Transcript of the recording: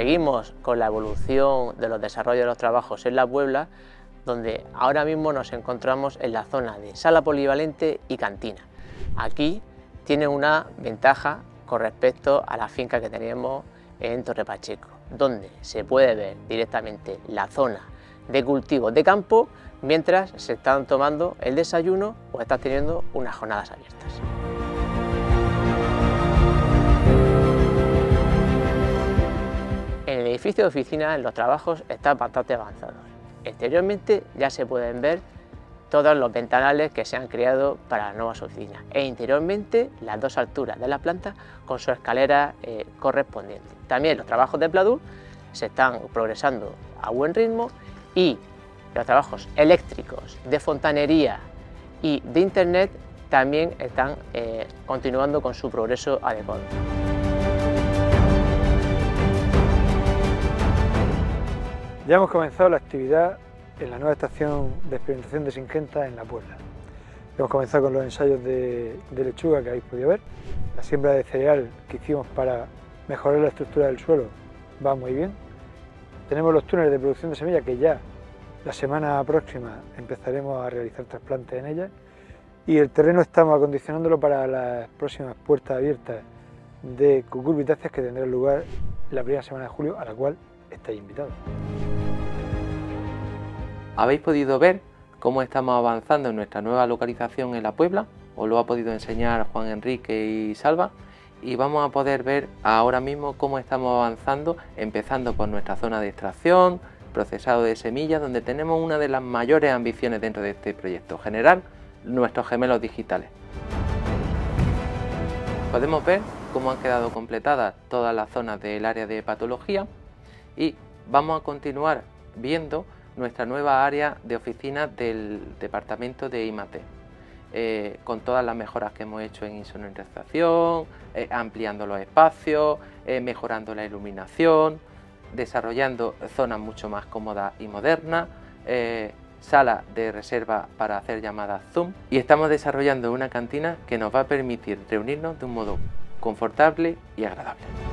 seguimos con la evolución de los desarrollos de los trabajos en la Puebla, donde ahora mismo nos encontramos en la zona de sala polivalente y cantina. Aquí tiene una ventaja con respecto a la finca que teníamos en Torre Pacheco, donde se puede ver directamente la zona de cultivo de campo mientras se están tomando el desayuno o están teniendo unas jornadas abiertas. Edificio de oficina los trabajos están bastante avanzados. Exteriormente ya se pueden ver todos los ventanales que se han creado para las nuevas oficinas e interiormente las dos alturas de la planta con su escalera eh, correspondiente. También los trabajos de Pladur se están progresando a buen ritmo y los trabajos eléctricos, de fontanería y de internet también están eh, continuando con su progreso adecuado. Ya hemos comenzado la actividad en la nueva estación de experimentación de Singenta en La Puebla. Hemos comenzado con los ensayos de, lechuga que habéis podido ver. La siembra de cereal que hicimos para mejorar la estructura del suelo va muy bien. Tenemos los túneles de producción de semilla que ya la semana próxima empezaremos a realizar trasplantes en ellas y el terreno estamos acondicionándolo para las próximas puertas abiertas de cucurbitáceas que tendrán lugar la primera semana de julio, a la cual estáis invitados. Habéis podido ver cómo estamos avanzando en nuestra nueva localización en La Puebla, os lo ha podido enseñar Juan Enrique y Salva, y vamos a poder ver ahora mismo cómo estamos avanzando, empezando por nuestra zona de extracción, procesado de semillas, donde tenemos una de las mayores ambiciones dentro de este proyecto, generar nuestros gemelos digitales. Podemos ver cómo han quedado completadas todas las zonas del área de patología y vamos a continuar viendo nuestra nueva área de oficina del departamento de IMAT, eh, con todas las mejoras que hemos hecho en insonorización, eh, ampliando los espacios, eh, mejorando la iluminación, desarrollando zonas mucho más cómodas y modernas, eh, sala de reserva para hacer llamadas Zoom y estamos desarrollando una cantina que nos va a permitir reunirnos de un modo confortable y agradable.